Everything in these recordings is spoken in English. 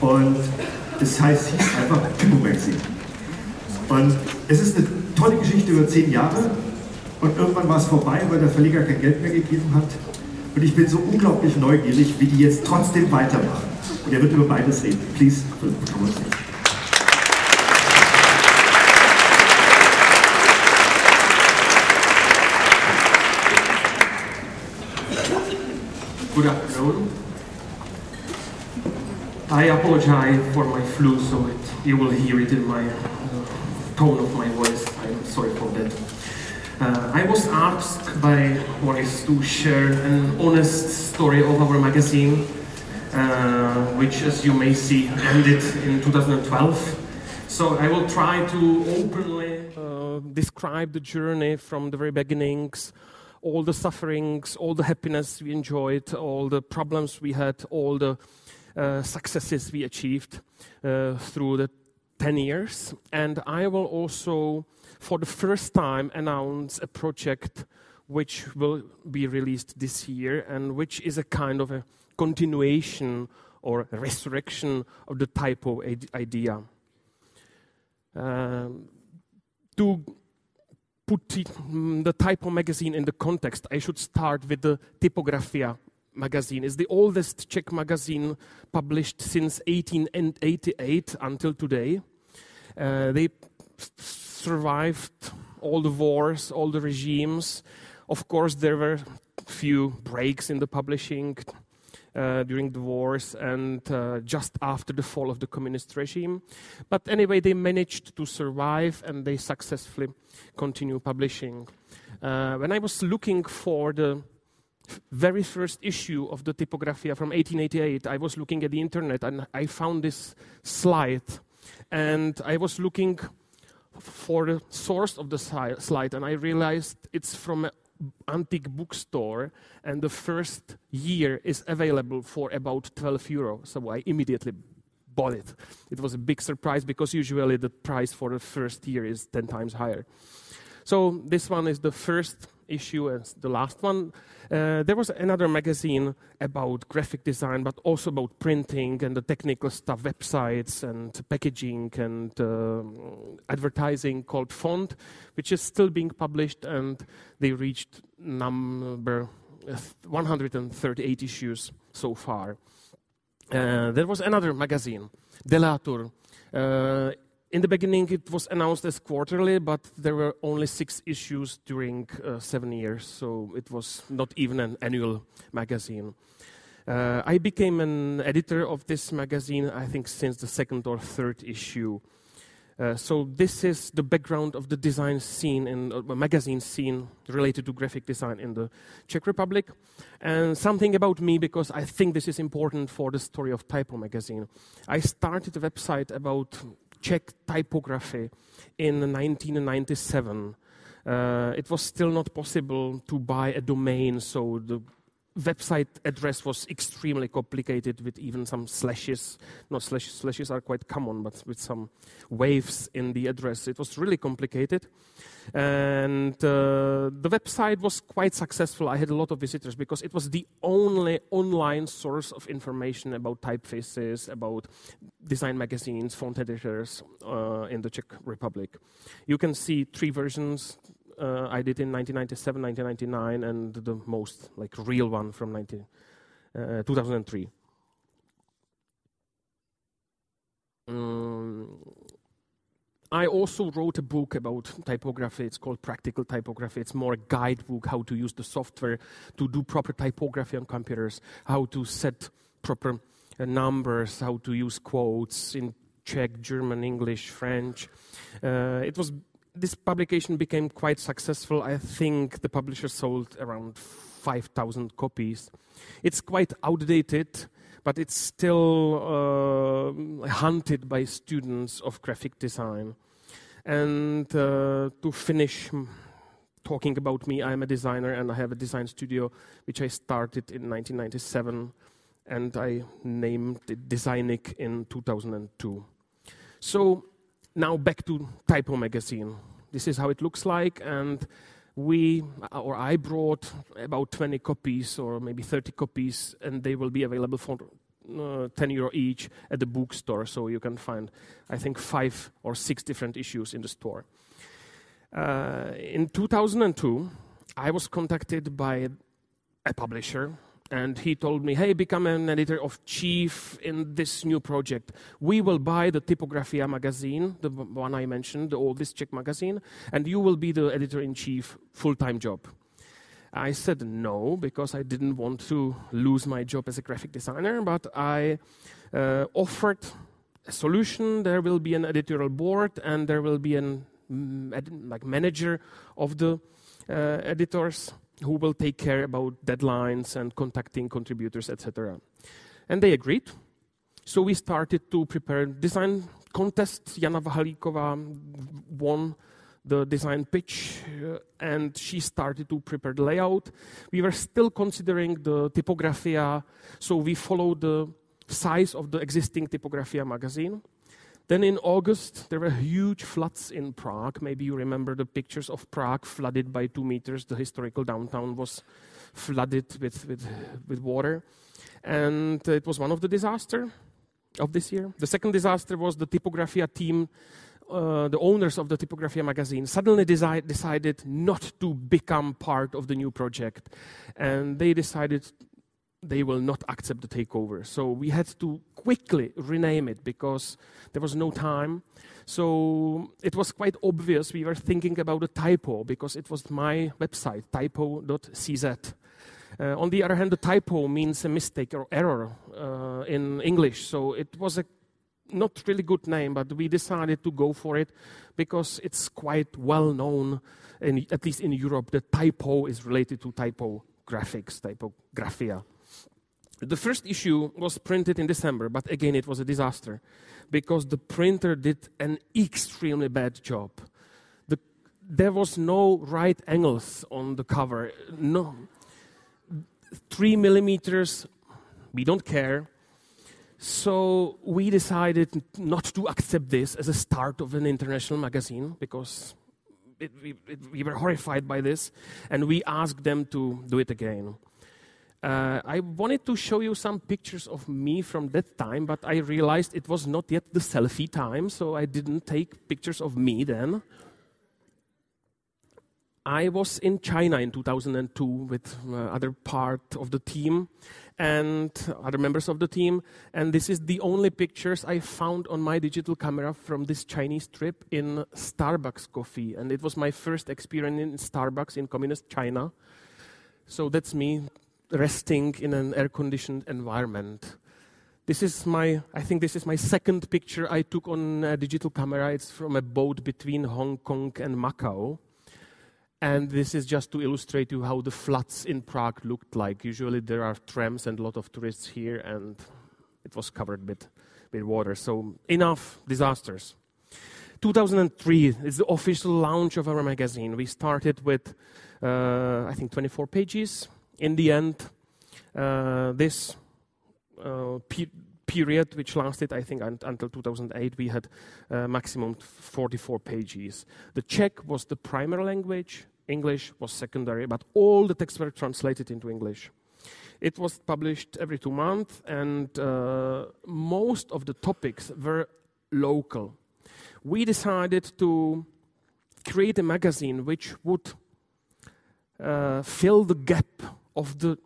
Und das heißt, hieß einfach Typo Magazine. Und es ist eine tolle Geschichte über zehn Jahre. Und irgendwann war es vorbei, weil der Verleger kein Geld mehr gegeben hat. Und ich bin so unglaublich neugierig, wie die jetzt trotzdem weitermachen. Und er wird über beides reden. Please, stage. Good afternoon. I apologize for my flu, so it, you will hear it in my uh, tone of my voice. I'm sorry for that. Uh, I was asked by Boris to share an honest story of our magazine, uh, which, as you may see, ended in 2012. So I will try to openly uh, describe the journey from the very beginnings all the sufferings, all the happiness we enjoyed, all the problems we had, all the successes we achieved uh, through the 10 years. And I will also, for the first time, announce a project which will be released this year and which is a kind of a continuation or resurrection of the typo idea. Um, to put mm, the Typo magazine in the context, I should start with the Typografia magazine. It's the oldest Czech magazine published since 1888 until today. Uh, they survived all the wars, all the regimes. Of course, there were few breaks in the publishing uh, during the wars and uh, just after the fall of the communist regime. But anyway, they managed to survive and they successfully continue publishing. Uh, when I was looking for the very first issue of the Typografia from 1888, I was looking at the internet and I found this slide. And I was looking for the source of the slide, and I realized it's from an antique bookstore, and the first year is available for about 12 euro. So I immediately bought it. It was a big surprise because usually the price for the first year is 10 times higher. So this one is the first issue as the last one. Uh, there was another magazine about graphic design, but also about printing and the technical stuff, websites and packaging and uh, advertising called Font, which is still being published, and they reached number uh, 138 issues so far. Uh, there was another magazine, Delatur. Uh, in the beginning, it was announced as quarterly, but there were only six issues during uh, seven years, so it was not even an annual magazine. Uh, I became an editor of this magazine, I think, since the second or third issue. Uh, so this is the background of the design scene in uh, magazine scene related to graphic design in the Czech Republic, and something about me because I think this is important for the story of Typo magazine. I started a website about Czech typography in 1997. Uh, it was still not possible to buy a domain, so the website address was extremely complicated with even some slashes. No, slashes, slashes are quite common, but with some waves in the address. It was really complicated. And uh, the website was quite successful. I had a lot of visitors because it was the only online source of information about typefaces, about design magazines, font editors uh, in the Czech Republic. You can see three versions uh, I did in 1997, 1999, and the most like real one from 19, uh, 2003. Um, I also wrote a book about typography. It's called Practical Typography. It's more a guidebook how to use the software to do proper typography on computers, how to set proper uh, numbers, how to use quotes in Czech, German, English, French. Uh, it was this publication became quite successful. I think the publisher sold around 5,000 copies. It's quite outdated, but it's still uh, hunted by students of graphic design. And uh, to finish talking about me, I'm a designer and I have a design studio which I started in 1997 and I named it Designiq in 2002. So now back to Typo magazine. This is how it looks like, and we or I brought about 20 copies or maybe 30 copies, and they will be available for uh, 10 euro each at the bookstore. So you can find, I think, five or six different issues in the store. Uh, in 2002, I was contacted by a publisher and he told me, hey, become an editor of chief in this new project. We will buy the Typografia magazine, the one I mentioned, the oldest Czech magazine, and you will be the editor in chief, full time job. I said no because I didn't want to lose my job as a graphic designer, but I uh, offered a solution. There will be an editorial board, and there will be an mm, like manager of the uh, editors who will take care about deadlines and contacting contributors, etc. And they agreed. So we started to prepare design contests. Jana Vahalíková won the design pitch uh, and she started to prepare the layout. We were still considering the typografia, so we followed the size of the existing typografia magazine. Then in August, there were huge floods in Prague. Maybe you remember the pictures of Prague flooded by two meters. The historical downtown was flooded with, with, with water. And it was one of the disasters of this year. The second disaster was the Typografia team, uh, the owners of the Typografia magazine, suddenly desi- decided not to become part of the new project. And they decided they will not accept the takeover. So we had to quickly rename it because there was no time. So it was quite obvious we were thinking about a typo because it was my website, typo.cz. Uh, on the other hand, the typo means a mistake or error uh, in English. So it was a not really good name, but we decided to go for it because it's quite well known, in, at least in Europe, that typo is related to typographics, typographia. The first issue was printed in December, but again, it was a disaster because the printer did an extremely bad job. The, there was no right angles on the cover. No, three millimeters. We don't care. So we decided not to accept this as a start of an international magazine because it, we, it, we were horrified by this, and we asked them to do it again. Uh, I wanted to show you some pictures of me from that time, but I realized it was not yet the selfie time, so I didn't take pictures of me then. I was in China in 2002 with uh, other part of the team and other members of the team, and this is the only pictures I found on my digital camera from this Chinese trip in Starbucks coffee, and it was my first experience in Starbucks in communist China. So that's me resting in an air conditioned environment. This is my, I think this is my second picture I took on a digital camera. It's from a boat between Hong Kong and Macau. And this is just to illustrate you how the floods in Prague looked like. Usually there are trams and a lot of tourists here, and it was covered with, with water. So enough disasters. 2003 is the official launch of our magazine. We started with, uh, I think, 24 pages in the end, uh, this uh, pe period, which lasted, I think, un until 2008, we had uh, maximum 44 pages. The Czech was the primary language, English was secondary, but all the texts were translated into English. It was published every two months, and uh, most of the topics were local. We decided to create a magazine which would uh, fill the gap of the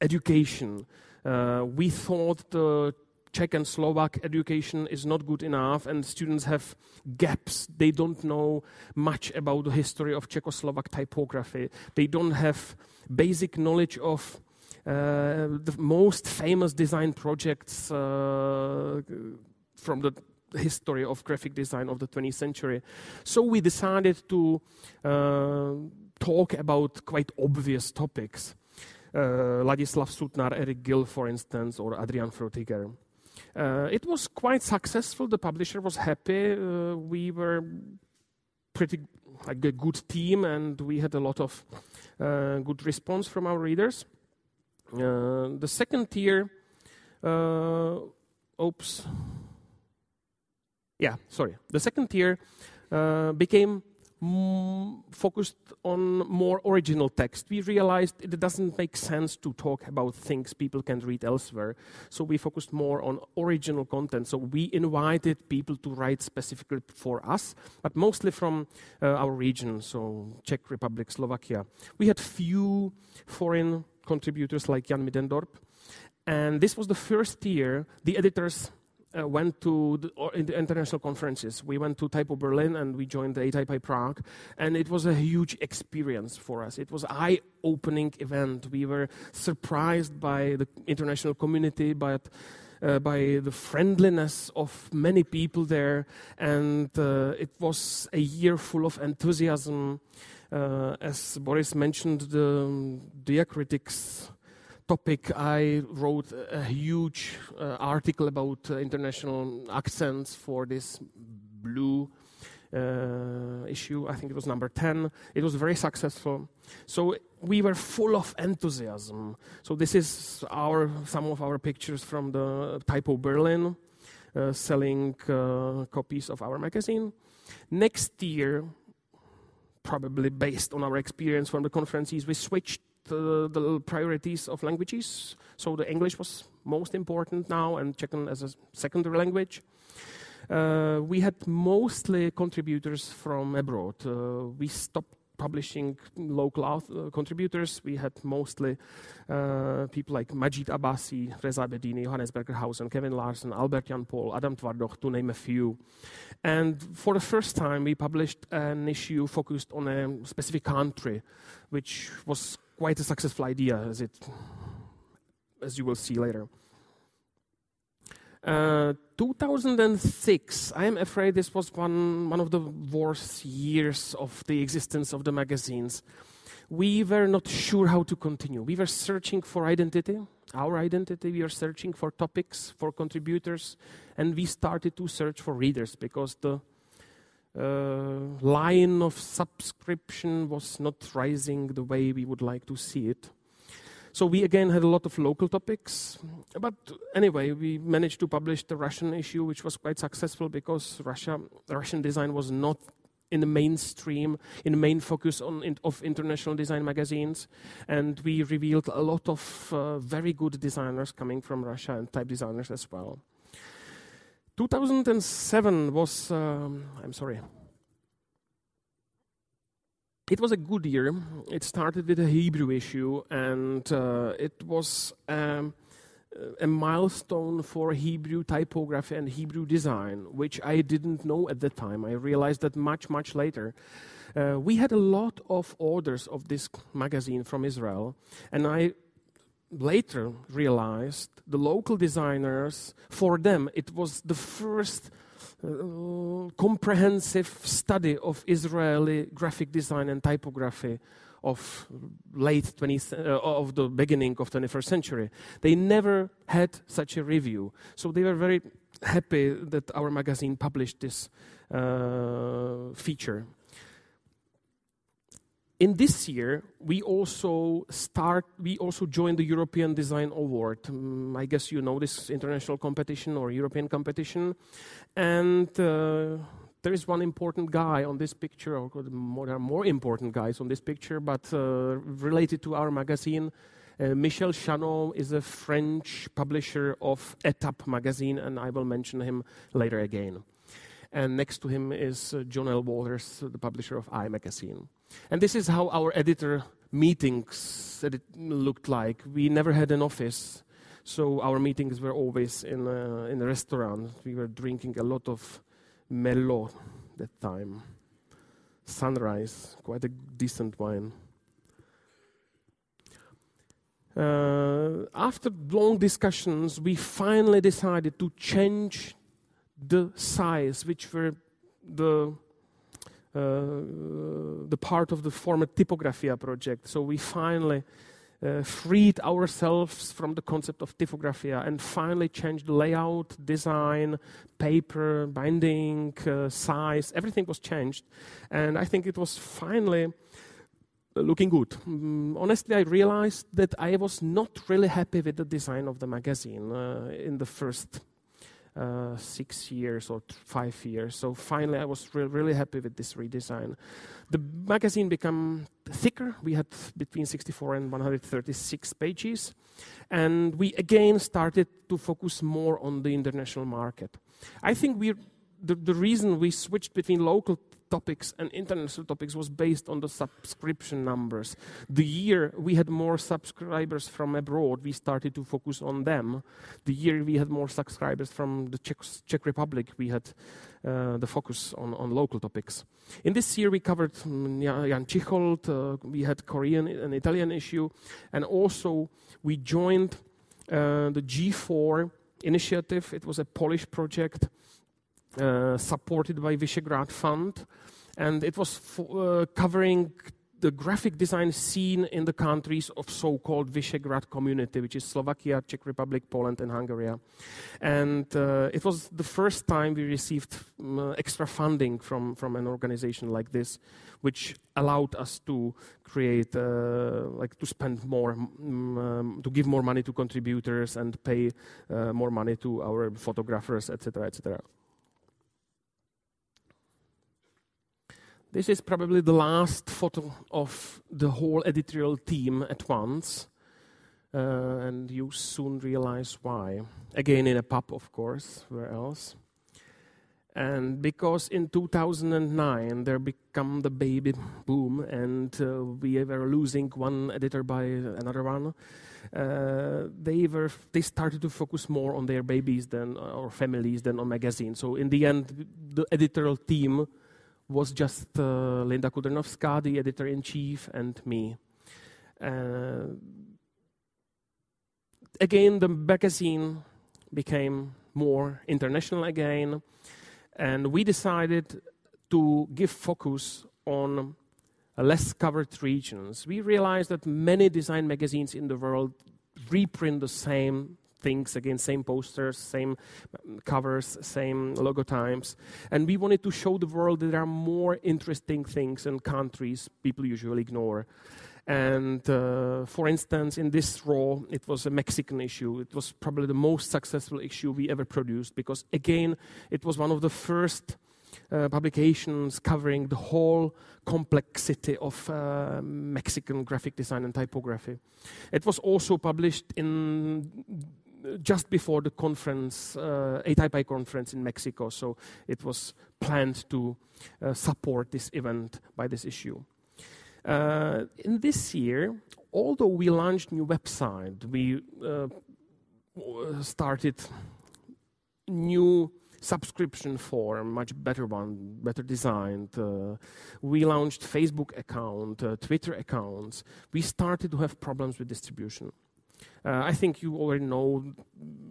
education. Uh, we thought the Czech and Slovak education is not good enough, and students have gaps. They don't know much about the history of Czechoslovak typography. They don't have basic knowledge of uh, the most famous design projects uh, from the history of graphic design of the 20th century. So we decided to uh, talk about quite obvious topics. Uh, Ladislav Sutnar, Eric Gill, for instance, or Adrian Frutiger. Uh, it was quite successful. The publisher was happy. Uh, we were pretty like a good team, and we had a lot of uh, good response from our readers. Uh, the second tier, uh, oops, yeah, sorry. The second tier became focused on more original text. We realized it doesn't make sense to talk about things people can read elsewhere. So we focused more on original content. So we invited people to write specifically for us, but mostly from uh, our region, so Czech Republic, Slovakia. We had few foreign contributors like Jan Middendorp. And this was the first year the editors uh, went to the, in the international conferences. We went to Typo Berlin and we joined the AType Prague, and it was a huge experience for us. It was an eye-opening event. We were surprised by the international community, but uh, by the friendliness of many people there, and uh, it was a year full of enthusiasm. Uh, as Boris mentioned, the um, diacritics topic, I wrote a huge uh, article about uh, international accents for this blue uh, issue. I think it was number 10. It was very successful. So we were full of enthusiasm. So this is our some of our pictures from the Typo Berlin, uh, selling uh, copies of our magazine. Next year, probably based on our experience from the conferences, we switched the, the priorities of languages. So the English was most important now, and Czech as a secondary language. Uh, we had mostly contributors from abroad. Uh, we stopped publishing local uh, contributors. We had mostly uh, people like Majid Abbasi, Reza Abedini, Johannes Bergerhausen, Kevin Larson, Albert Jan Paul, Adam Twardoch, to name a few. And for the first time, we published an issue focused on a specific country, which was quite a successful idea, as it, as you will see later. Uh, 2006, I am afraid this was one, one of the worst years of the existence of the magazines. We were not sure how to continue. We were searching for identity, our identity. We were searching for topics, for contributors, and we started to search for readers because the line of subscription was not rising the way we would like to see it. So we again had a lot of local topics, but anyway, we managed to publish the Russian issue, which was quite successful because Russia, Russian design was not in the mainstream, in the main focus on, in, of international design magazines, and we revealed a lot of uh, very good designers coming from Russia and type designers as well. 2007 was, um, I'm sorry, it was a good year. It started with a Hebrew issue, and uh, it was um, a milestone for Hebrew typography and Hebrew design, which I didn't know at the time. I realized that much, much later. Uh, we had a lot of orders of this magazine from Israel, and I later realized the local designers, for them, it was the first uh, comprehensive study of Israeli graphic design and typography of late 20th, uh, of the beginning of 21st century. They never had such a review. So they were very happy that our magazine published this uh, feature in this year, we also start. We also joined the European Design Award. Um, I guess you know this international competition or European competition, and uh, there is one important guy on this picture, or more, there are more important guys on this picture, but uh, related to our magazine. Uh, Michel Chanaud is a French publisher of Etape magazine, and I will mention him later again. And next to him is uh, John L. Walters, the publisher of Eye magazine. And this is how our editor meetings looked like. We never had an office, so our meetings were always in a, in a restaurant. We were drinking a lot of Merlot that time. Sunrise, quite a decent wine. Uh, after long discussions, we finally decided to change the size, which were the the part of the former Typographia project. So we finally uh, freed ourselves from the concept of Typographia and finally changed layout, design, paper, binding, uh, size, everything was changed. And I think it was finally looking good. Mm, honestly, I realized that I was not really happy with the design of the magazine uh, in the first uh, six years or five years. So finally, I was re- really happy with this redesign. The magazine became thicker. We had between 64 and 136 pages. And we again started to focus more on the international market. I think we the, the reason we switched between local topics and international topics was based on the subscription numbers. The year we had more subscribers from abroad, we started to focus on them. The year we had more subscribers from the Czech, Czech Republic, we had uh, the focus on, on local topics. In this year, we covered um, Jan Tschichold, uh, we had Korean and Italian issue, and also we joined uh, the G4 initiative. It was a Polish project supported by Visegrad Fund, and it was uh, covering the graphic design scene in the countries of so-called Visegrad community, which is Slovakia, Czech Republic, Poland, and Hungary. And uh, it was the first time we received um, extra funding from, from an organization like this, which allowed us to create, uh, like to spend more, um, to give more money to contributors and pay uh, more money to our photographers, etc., etc. This is probably the last photo of the whole editorial team at once. Uh, and you soon realize why. Again, in a pub, of course, where else? And because in 2009 there became the baby boom, and uh, we were losing one editor by another one, uh, they were they started to focus more on their babies than or families than on magazines. So in the end, the editorial team was just uh, Linda Kudrnovská, the editor in chief, and me. Uh, again, the magazine became more international again, and we decided to give focus on less covered regions. We realized that many design magazines in the world reprint the same things again same posters same covers same logotypes and we wanted to show the world that there are more interesting things and countries people usually ignore and uh, for instance, in this role, it was a Mexican issue. It was probably the most successful issue we ever produced because, again, it was one of the first uh, publications covering the whole complexity of uh, Mexican graphic design and typography. It was also published in just before the conference, uh, ATypI conference in Mexico, so it was planned to uh, support this event by this issue. Uh, in this year, although we launched new website, we uh, started new subscription form, much better one, better designed. Uh, we launched Facebook account, uh, Twitter accounts. We started to have problems with distribution. Uh, I think you already know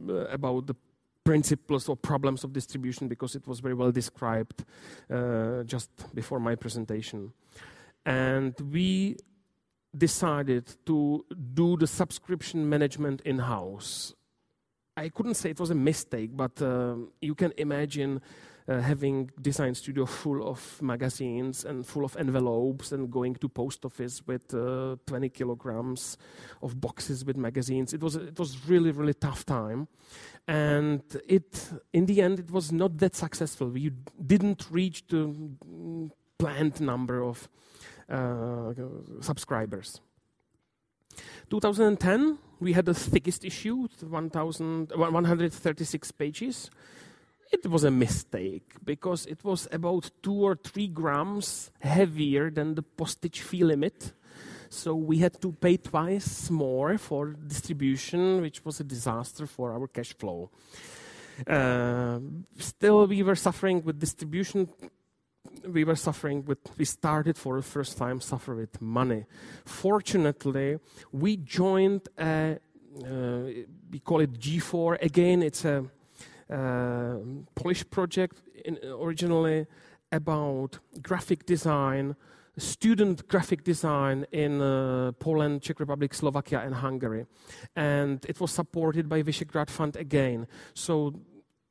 uh, about the principles or problems of distribution because it was very well described uh, just before my presentation. And we decided to do the subscription management in house. I couldn't say it was a mistake, but uh, you can imagine uh, having design studio full of magazines and full of envelopes and going to post office with uh, 20 kilograms of boxes with magazines. It was it was really really tough time, and it in the end it was not that successful. We didn't reach the planned number of uh, subscribers. 2010 we had the thickest issue, 136 pages it was a mistake because it was about two or three grams heavier than the postage fee limit. So we had to pay twice more for distribution, which was a disaster for our cash flow. Uh, still, we were suffering with distribution. We were suffering with, we started for the first time suffer with money. Fortunately, we joined a, uh, we call it G4. Again, it's a uh, Polish project in, originally about graphic design, student graphic design in uh, Poland, Czech Republic, Slovakia, and Hungary. And it was supported by Visegrad Fund again. So,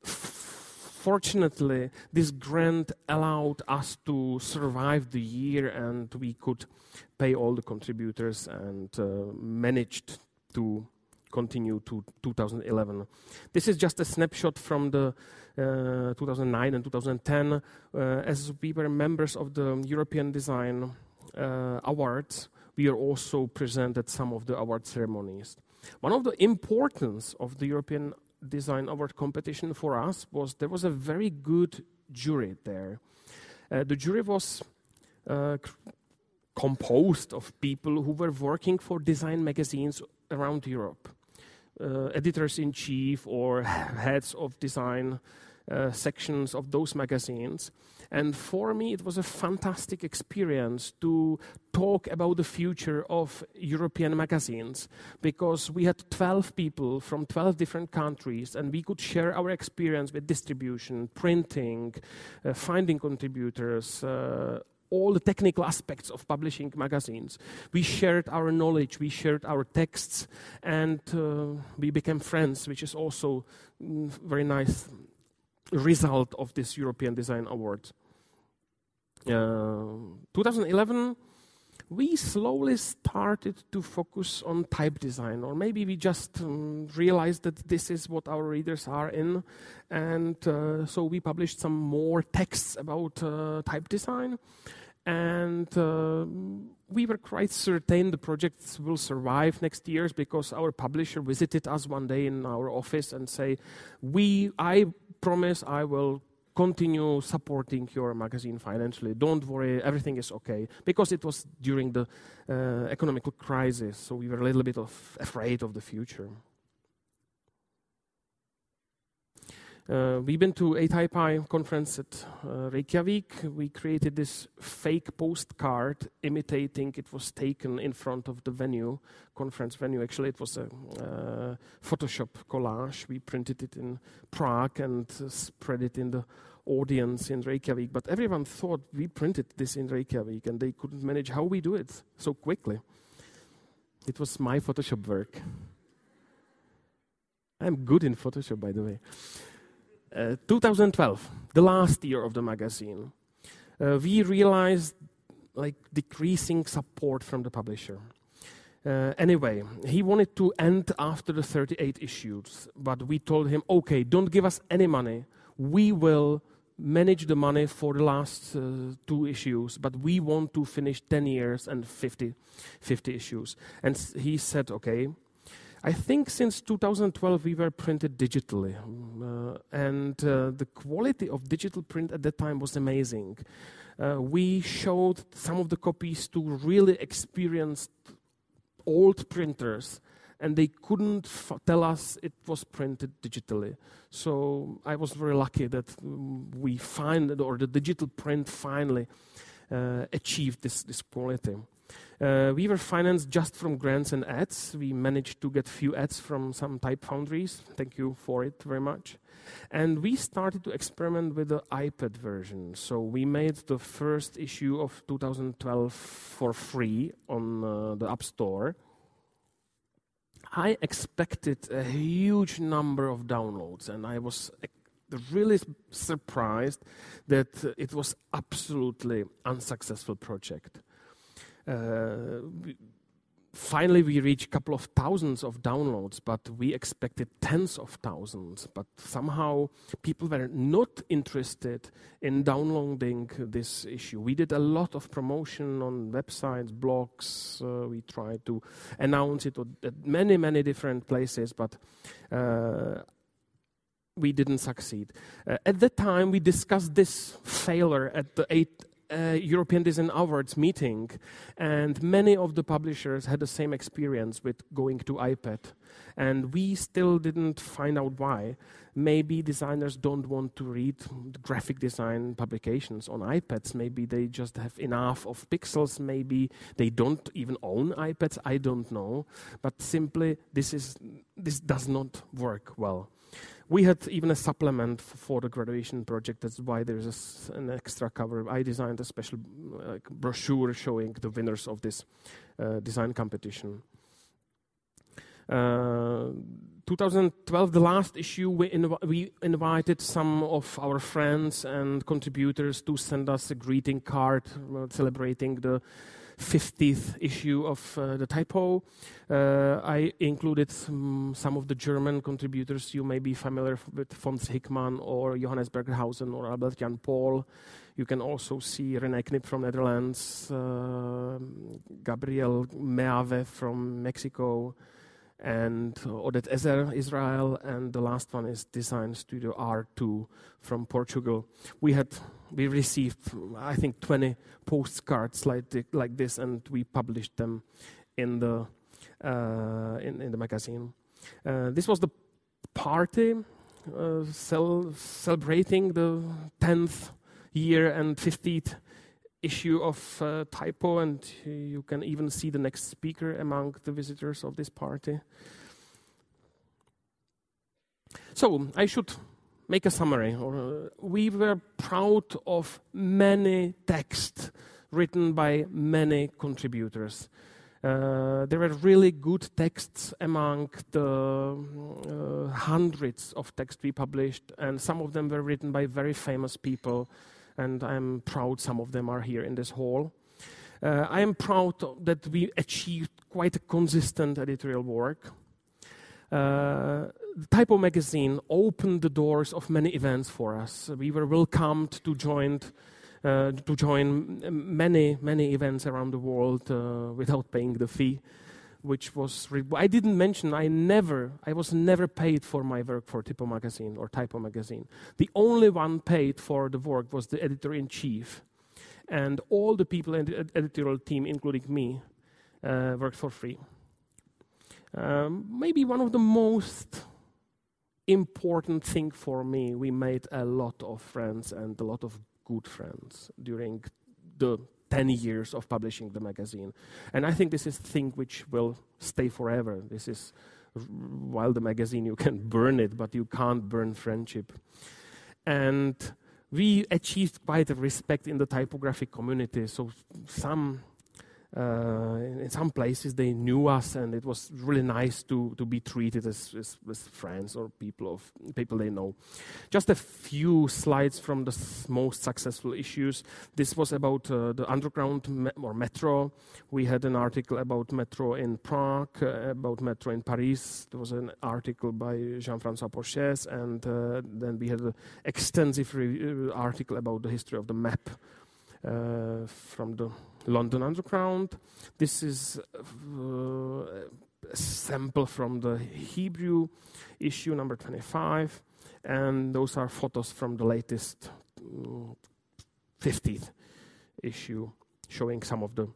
fortunately, this grant allowed us to survive the year and we could pay all the contributors and uh, managed to continue to 2011. This is just a snapshot from the uh, 2009 and 2010, uh, as we were members of the European Design uh, Awards. We are also present at some of the award ceremonies. One of the importance of the European Design Award competition for us was there was a very good jury there. Uh, the jury was composed of people who were working for design magazines around Europe, editors in chief or heads of design uh, sections of those magazines. And for me, it was a fantastic experience to talk about the future of European magazines because we had 12 people from 12 different countries and we could share our experience with distribution, printing, uh, finding contributors. Uh, all the technical aspects of publishing magazines. We shared our knowledge, we shared our texts, and uh, we became friends, which is also mm, very nice result of this European Design Award. Uh, 2011, we slowly started to focus on type design, or maybe we just um, realized that this is what our readers are in, and uh, so we published some more texts about uh, type design. And uh, we were quite certain the projects will survive next years because our publisher visited us one day in our office and say, "We, I promise, I will continue supporting your magazine financially. Don't worry, everything is okay. Because it was during the uh, economic crisis, so we were a little bit of afraid of the future. Uh, we've been to ATypI conference at uh, Reykjavik. We created this fake postcard imitating it was taken in front of the venue, conference venue. Actually, it was a uh, Photoshop collage. We printed it in Prague and uh, spread it in the audience in Reykjavik. But everyone thought we printed this in Reykjavik and they couldn't manage how we do it so quickly. It was my Photoshop work. I'm good in Photoshop, by the way. Uh, 2012, the last year of the magazine, uh, we realized like decreasing support from the publisher. Uh, anyway, he wanted to end after the 38 issues, but we told him, okay, don't give us any money. We will manage the money for the last uh, two issues, but we want to finish 10 years and 50, 50 issues. And he said, okay, I think since 2012 we were printed digitally, uh, and uh, the quality of digital print at that time was amazing. Uh, we showed some of the copies to really experienced old printers, and they couldn't tell us it was printed digitally. So I was very lucky that um, we find or the digital print finally uh, achieved this, this quality. Uh, we were financed just from grants and ads. We managed to get few ads from some type foundries. Thank you for it very much. And we started to experiment with the iPad version. So we made the first issue of 2012 for free on uh, the App Store. I expected a huge number of downloads, and I was really surprised that it was absolutely unsuccessful project. Uh, finally we reached a couple of thousands of downloads, but we expected tens of thousands. But somehow people were not interested in downloading this issue. We did a lot of promotion on websites, blogs. Uh, we tried to announce it at many, many different places, but uh, we didn't succeed. Uh, at that time, we discussed this failure at the uh, European Design Awards meeting, and many of the publishers had the same experience with going to iPad. And we still didn't find out why. Maybe designers don't want to read graphic design publications on iPads. Maybe they just have enough of pixels. Maybe they don't even own iPads. I don't know. But simply, this, is, this does not work well. We had even a supplement for the graduation project. That's why there's an extra cover. I designed a special uh, brochure showing the winners of this uh, design competition. Uh, 2012, the last issue, we, inv- we, invited some of our friends and contributors to send us a greeting card uh, celebrating the 50th issue of uh, the Typo. Uh, I included um, some of the German contributors. You may be familiar with Fons Hickmann or Johannes Bergerhausen or Albert-Jan Pool. You can also see René Knip from Netherlands, uh, Gabriel Meave from Mexico, and Oded Ezer, Israel, and the last one is Design Studio R2 from Portugal. We had we received, I think, 20 postcards like, the, like this, and we published them in the uh, in, in the magazine. Uh, this was the party uh, cel- celebrating the 10th year and 50th issue of uh, Typo, and you can even see the next speaker among the visitors of this party. So I should make a summary. Uh, we were proud of many texts written by many contributors. Uh, there were really good texts among the uh, hundreds of texts we published, and some of them were written by very famous people and I'm proud some of them are here in this hall. Uh, I am proud that we achieved quite a consistent editorial work. Uh, the Typo magazine opened the doors of many events for us. We were welcomed to join, uh, to join many, many events around the world uh, without paying the fee which was I didn't mention I never I was never paid for my work for Typo magazine or Typo magazine. The only one paid for the work was the editor in chief, and all the people in the editorial team, including me, uh, worked for free. Um, maybe one of the most important thing for me, we made a lot of friends and a lot of good friends during the 10 years of publishing the magazine. And I think this is a thing which will stay forever. This is, while the magazine, you can burn it, but you can't burn friendship. And we achieved quite a respect in the typographic community. So some in some places they knew us, and it was really nice to, to be treated as, as, as, friends or people of people they know. Just a few slides from the most successful issues. This was about uh, the underground me- or metro. We had an article about metro in Prague, uh, about metro in Paris. There was an article by Jean-François Porchez, and uh, then we had an extensive uh, article about the history of the map uh, from the London Underground. This is uh, a sample from the Hebrew issue number 25, and those are photos from the latest uh, 50th issue showing some of the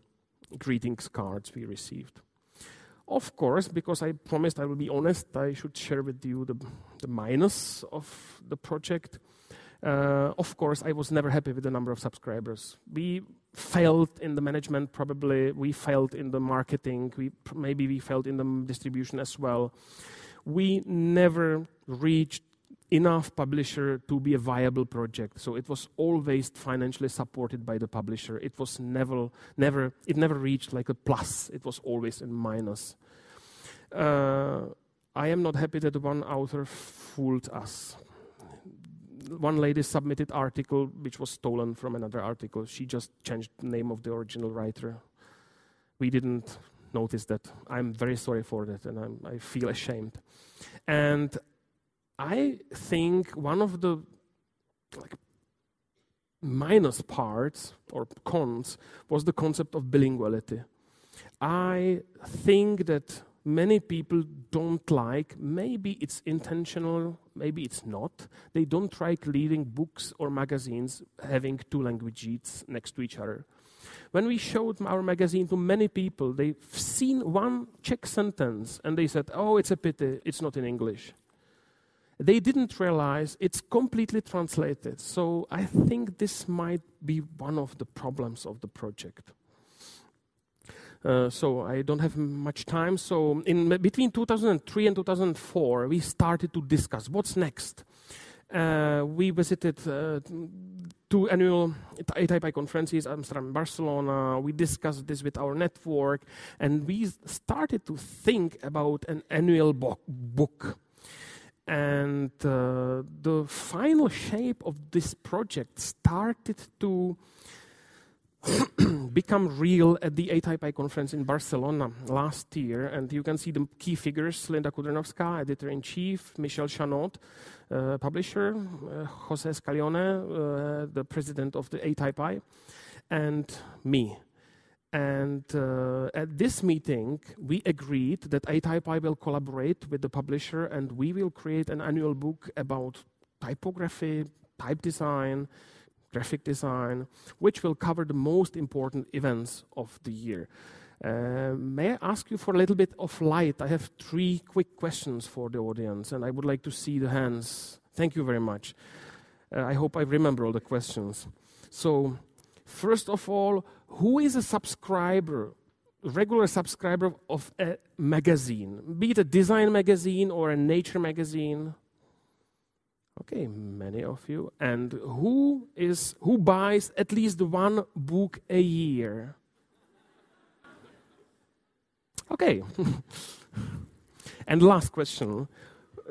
greetings cards we received. Of course, because I promised I will be honest, I should share with you the, the minus of the project. Uh, of course, I was never happy with the number of subscribers. We failed in the management, probably. We failed in the marketing. We, maybe we failed in the distribution as well. We never reached enough publisher to be a viable project. So it was always financially supported by the publisher. It was never, never, it never reached like a plus. It was always a minus. Uh, I am not happy that one author fooled us one lady submitted article which was stolen from another article. She just changed the name of the original writer. We didn't notice that. I'm very sorry for that, and I'm, i feel ashamed. And I think one of the like minus parts or cons was the concept of bilinguality. I think that many people don't like, maybe it's intentional, maybe it's not. They don't like reading books or magazines having two languages next to each other. When we showed our magazine to many people, they've seen one Czech sentence and they said, Oh, it's a pity, it's not in English. They didn't realize it's completely translated. So I think this might be one of the problems of the project. Uh, so I don't have much time. So in between 2003 and 2004, we started to discuss what's next. Uh, we visited uh, two annual ATypI conferences, Amsterdam Barcelona. We discussed this with our network, and we started to think about an annual bo- book. And uh, the final shape of this project started to become real at the ATypI conference in Barcelona last year. And you can see the key figures Linda Kudrnovská, editor in chief, Michel Chanaud, uh, publisher, uh, Jose Scaglione, uh, the president of the ATypI, and me. And uh, at this meeting, we agreed that ATypI will collaborate with the publisher and we will create an annual book about typography, type design, graphic design, which will cover the most important events of the year. Uh, may I ask you for a little bit of light? I have three quick questions for the audience, and I would like to see the hands. Thank you very much. Uh, I hope I remember all the questions. So, first of all, who is a subscriber, regular subscriber of a magazine, be it a design magazine or a nature magazine? Okay, many of you. And who is who buys at least one book a year? Okay. and last question.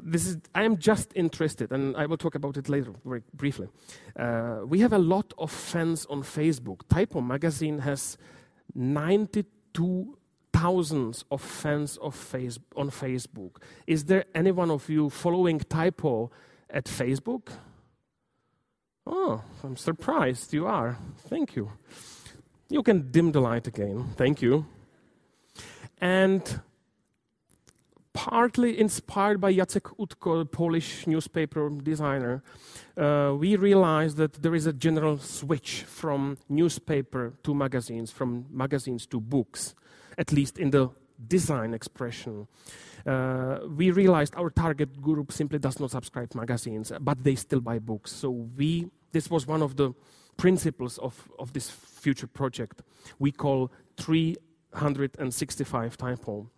This is I am just interested, and I will talk about it later very briefly. Uh, we have a lot of fans on Facebook. Typo magazine has 92 thousands of fans of face, on Facebook. Is there any one of you following Typo at Facebook? Oh, I'm surprised you are. Thank you. You can dim the light again. Thank you. And partly inspired by Jacek Utko, Polish newspaper designer, uh, we realized that there is a general switch from newspaper to magazines, from magazines to books, at least in the design expression. Uh, we realized our target group simply does not subscribe magazines, but they still buy books. So we, this was one of the principles of, of this future project. We call 365 typo.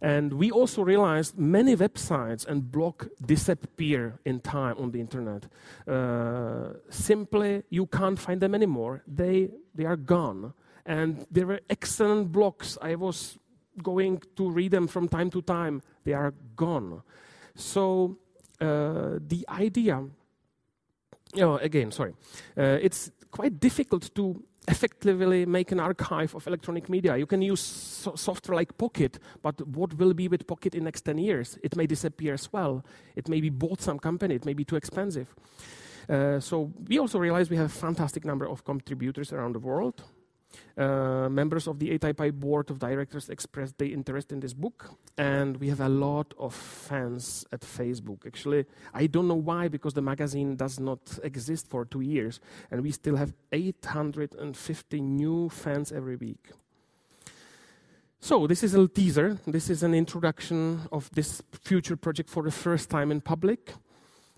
And we also realized many websites and blog disappear in time on the internet. Uh, simply, you can't find them anymore. They, they are gone. And there were excellent blogs. I was going to read them from time to time, they are gone. So uh, the idea, oh, again, sorry, uh, it's quite difficult to effectively make an archive of electronic media. You can use so software like Pocket, but what will be with Pocket in next 10 years? It may disappear as well. It may be bought some company. It may be too expensive. Uh, so we also realize we have a fantastic number of contributors around the world. Uh, members of the ATypI board of directors expressed their interest in this book, and we have a lot of fans at Facebook. Actually, I don't know why, because the magazine does not exist for two years, and we still have 850 new fans every week. So, this is a teaser. This is an introduction of this future project for the first time in public.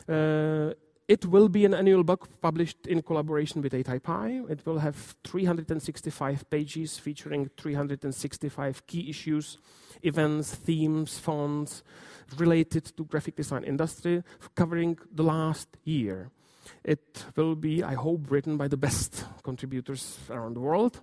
Uh, it will be an annual book published in collaboration with ATypI. It will have 365 pages featuring 365 key issues, events, themes, fonts related to graphic design industry, covering the last year. It will be, I hope, written by the best contributors around the world.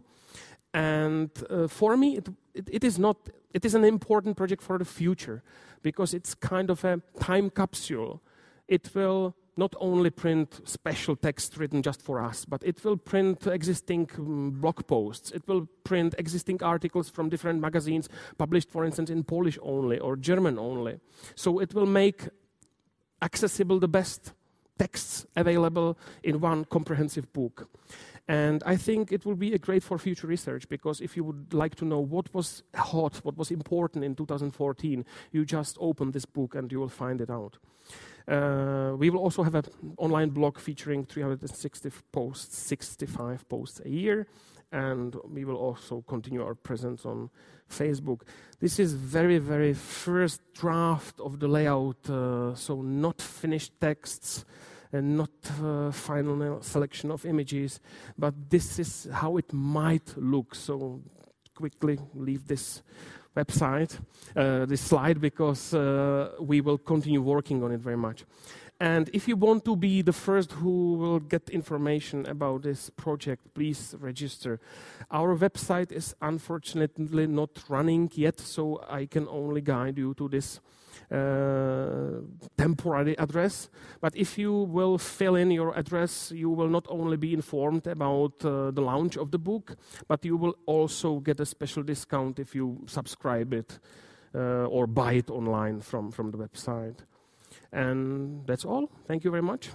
And uh, for me, it, it, it is not. It is an important project for the future because it's kind of a time capsule. It will not only print special text written just for us, but it will print existing um, blog posts. It will print existing articles from different magazines published, for instance, in Polish only or German only. So it will make accessible the best texts available in one comprehensive book. And I think it will be a great for future research because if you would like to know what was hot, what was important in 2014, you just open this book and you will find it out. Uh, we will also have an online blog featuring 360 posts, 65 posts a year, and we will also continue our presence on Facebook. This is very, very first draft of the layout, uh, so not finished texts and not uh, final selection of images, but this is how it might look. So quickly leave this website, uh, this slide, because uh, we will continue working on it very much. And if you want to be the first who will get information about this project, please register. Our website is unfortunately not running yet, so I can only guide you to this uh, temporary address. But if you will fill in your address, you will not only be informed about uh, the launch of the book, but you will also get a special discount if you subscribe it uh, or buy it online from, from the website. And that's all. Thank you very much.